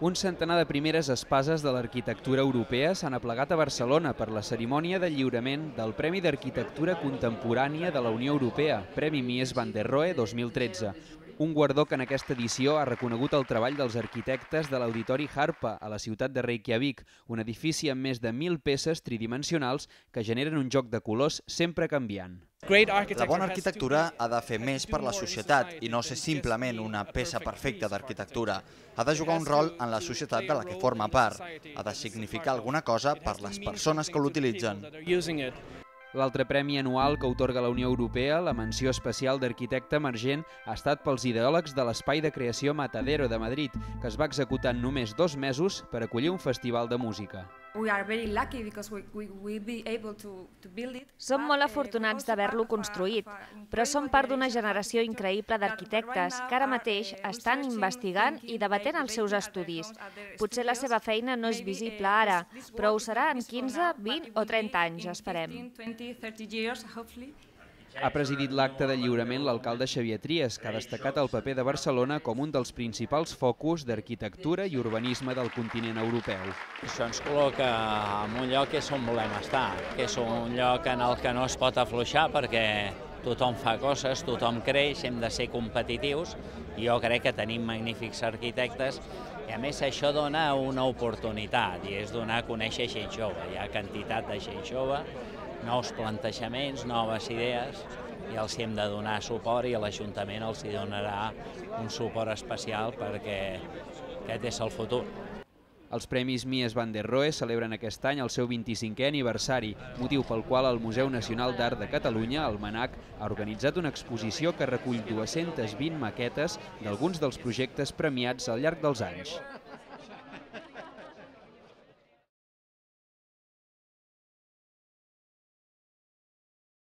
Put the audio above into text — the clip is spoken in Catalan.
Un centenar de primeres espases de l'arquitectura europea s'han aplegat a Barcelona per la cerimònia de lliurament del Premi d'Arquitectura Contemporània de la Unió Europea, Premi Mies van der Rohe 2013. Un guardó que en aquesta edició ha reconegut el treball dels arquitectes de l'Auditori Harpa a la ciutat de Reykjavik, un edifici amb més de 1.000 peces tridimensionals que generen un joc de colors sempre canviant. La bona arquitectura ha de fer més per la societat i no ser simplement una peça perfecta d'arquitectura. Ha de jugar un rol en la societat de la que forma part. Ha de significar alguna cosa per les persones que l'utilitzen. L'altre premi anual que otorga la Unió Europea, la menció especial d'arquitecte emergent, ha estat pels ideòlegs de l'Espai de Creació Matadero de Madrid, que es va executar en només dos mesos per acollir un festival de música. Som molt afortunats d'haver-lo construït, però som part d'una generació increïble d'arquitectes que ara mateix estan investigant i debatent els seus estudis. Potser la seva feina no és visible ara, però ho serà en 15, 20 o 30 anys, esperem. Ha presidit l'acte de lliurament l'alcalde Xavier Trias, que ha destacat el paper de Barcelona com un dels principals focus d'arquitectura i urbanisme del continent europeu. Això ens col·loca en un lloc que és on volem estar, que és un lloc en el que no es pot afluixar perquè tothom fa coses, tothom creix, hem de ser competitius jo crec que tenim magnífics arquitectes i a més això dona una oportunitat i és donar a conèixer gent jove. Hi ha quantitat de gent jove nous plantejaments, noves idees, i els hi hem de donar suport i l'Ajuntament els hi donarà un suport especial perquè aquest és el futur. Els Premis Mies van der Rohe celebren aquest any el seu 25è aniversari, motiu pel qual el Museu Nacional d'Art de Catalunya, el MANAC, ha organitzat una exposició que recull 220 maquetes d'alguns dels projectes premiats al llarg dels anys.